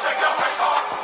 take your pants off.